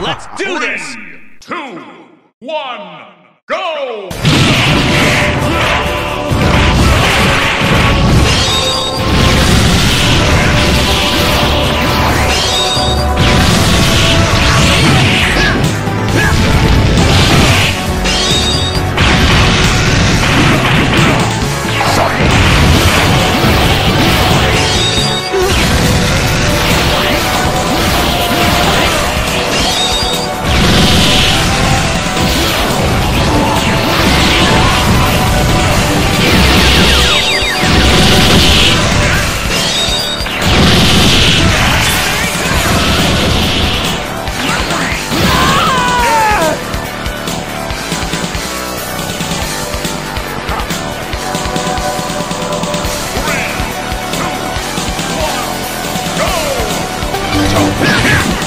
Let's do this! Two, one, go! Go!